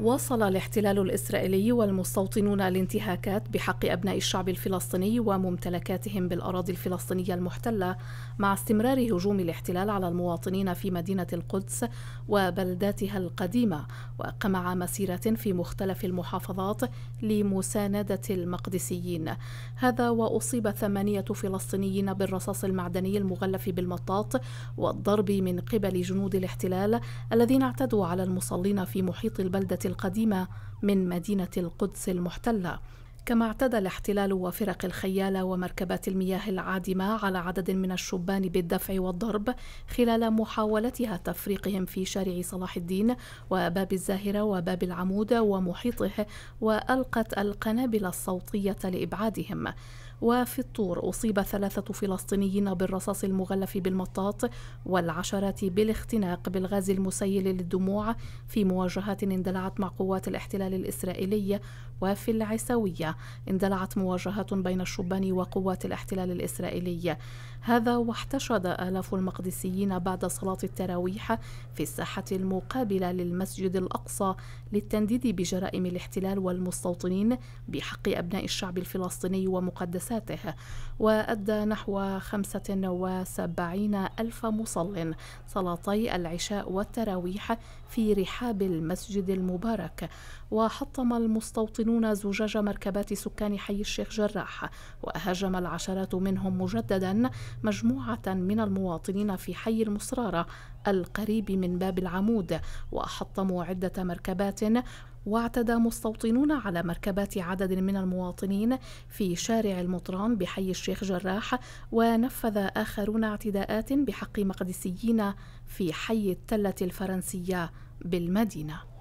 واصل الاحتلال الإسرائيلي والمستوطنون الانتهاكات بحق أبناء الشعب الفلسطيني وممتلكاتهم بالأراضي الفلسطينية المحتلة مع استمرار هجوم الاحتلال على المواطنين في مدينة القدس وبلداتها القديمة وقمع مسيرة في مختلف المحافظات لمساندة المقدسيين. هذا وأصيب ثمانية فلسطينيين بالرصاص المعدني المغلف بالمطاط والضرب من قبل جنود الاحتلال الذين اعتدوا على المصلين في محيط البلدة القديمة من مدينة القدس المحتلة. كما اعتدى الاحتلال وفرق الخيالة ومركبات المياه العادمة على عدد من الشبان بالدفع والضرب خلال محاولتها تفريقهم في شارع صلاح الدين وباب الزاهرة وباب العمود ومحيطه وألقت القنابل الصوتية لإبعادهم. وفي الطور أصيب ثلاثة فلسطينيين بالرصاص المغلف بالمطاط والعشرات بالاختناق بالغاز المسيل للدموع في مواجهات اندلعت مع قوات الاحتلال الإسرائيلي وفي العسوية. اندلعت مواجهات بين الشبان وقوات الاحتلال الإسرائيلي. هذا واحتشد آلاف المقدسيين بعد صلاة التراويح في الساحة المقابلة للمسجد الأقصى للتنديد بجرائم الاحتلال والمستوطنين بحق أبناء الشعب الفلسطيني ومقدساته. وأدى نحو 75 ألف مصل صلاتي العشاء والتراويح في رحاب المسجد المبارك. وحطم المستوطنون زجاج مركبات سكان حي الشيخ جراح وهاجم العشرات منهم مجددا مجموعة من المواطنين في حي المصرارة القريب من باب العمود وحطموا عدة مركبات واعتدى مستوطنون على مركبات عدد من المواطنين في شارع المطران بحي الشيخ جراح ونفذ آخرون اعتداءات بحق مقدسيين في حي التلة الفرنسية بالمدينة.